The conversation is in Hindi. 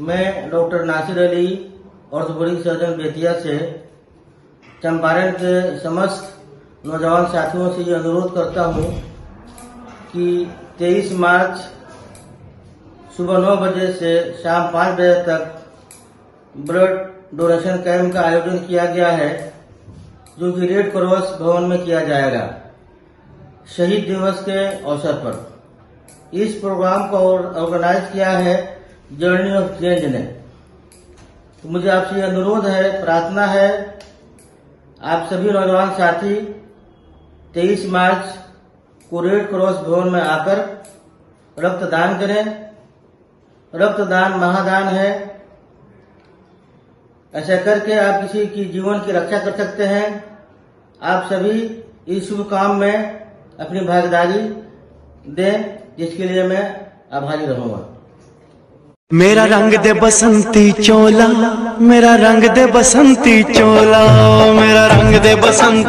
मैं doctor Nasir Ali orthopaedic surgeon Bettiah से चंपारण के समस्त नौजवान साथियों से ये अनुरोध करता हूँ कि 23 मार्च सुबह नौ बजे से शाम 5 बजे तक ब्लड डोनेशन कैंप का आयोजन किया गया है, जो कि रेड क्रॉस भवन में किया जाएगा, शहीद दिवस के अवसर पर। इस प्रोग्राम को ऑर्गेनाइज किया है जर्नी ऑफ़ चेंज ने। तो मुझे आपसे अनुरोध है, प्रार्थना है, आप सभी नौजवान साथी 23 मार्च को रेड क्रॉस भवन में आकर रक्तदान करें। रक्तदान महादान है। ऐसा करके आप किसी की जीवन की रक्षा कर सकते हैं। आप सभी इस शुभ काम में अपनी भागीदारी दें, जिसके लिए मैं आभारी रहूँगा। मेरा रंग दे बसंती चोला मेरा रंग दे बसंती चोला मेरा रंग दे बसंती